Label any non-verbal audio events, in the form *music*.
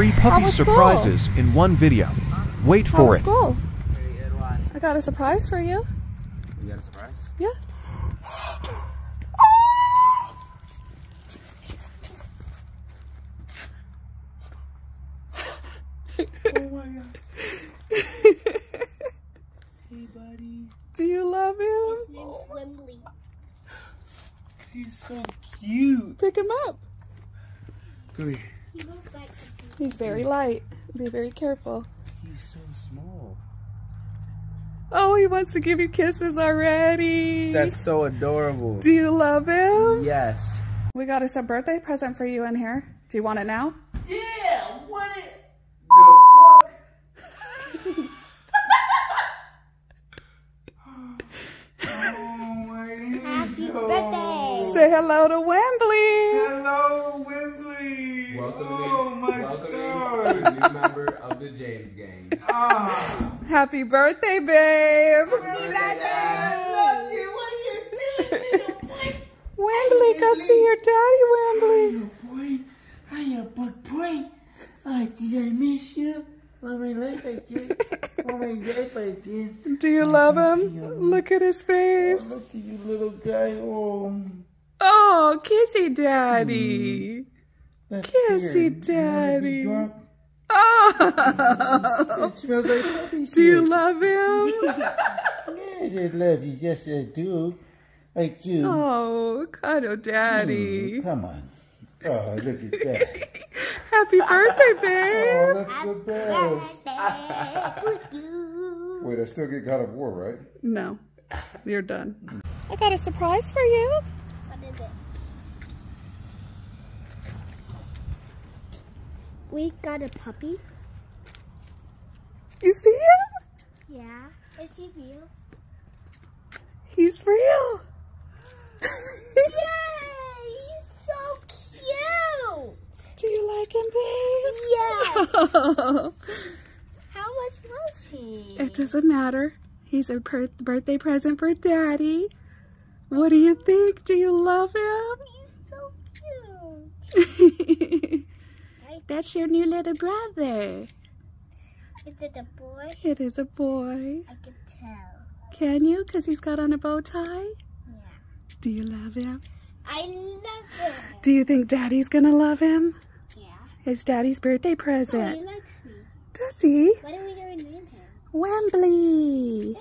three puppy was school? surprises in one video. Wait How for it. school? Very good one. I got a surprise for you. You got a surprise? Yeah. Oh my god. hey buddy. Do you love him? His name's Wembley. He's so cute. Pick him up. Come here. He looks like He's very light. Be very careful. He's so small. Oh, he wants to give you kisses already. That's so adorable. Do you love him? Yes. We got us a birthday present for you in here. Do you want it now? Yeah, what it the fuck? *laughs* oh my Happy angel. birthday. Say hello to Wembley. Hello, Wembley. Welcome oh to my the, welcome stars. new member of the James gang. ah. Happy birthday, babe. I love you. What are you doing. Wembley, go see your daddy, Wembley. Little boy. Hiya, bug boy. Ah, did I miss you? Mommy, like I did. Mommy, like I did. Do you love him? Look at his Oh, face. look at you, little guy. Oh, Oh, kissy daddy. That's Kissy weird. You wanna be daddy. Oh. It smells like puppy Do you love him? *laughs* Yes, I love you. Yes, I do. I do. Oh, cuddle daddy. Come on. Oh, look at that. *laughs* Happy birthday, babe. Oh, babe. that's the best. Birthday. Wait, I still get God of War, right? No, you're done. I got a surprise for you. What is it? We got a puppy. You see him? Yeah. Is he real? He's real. *gasps* Yay! He's so cute. Do you like him, Yes. babe? How much was he? it doesn't matter. He's a per- birthday present for daddy. What do you think? Do you love him? He's so cute. *laughs* That's your new little brother. Is it a boy? It is a boy. I can tell. Can you? Because he's got on a bow tie? Yeah. Do you love him? I love him. Do you think daddy's gonna love him? Yeah. It's daddy's birthday Oh, he present. likes me. Does he? What are we gonna name him? Wembley. Wembley.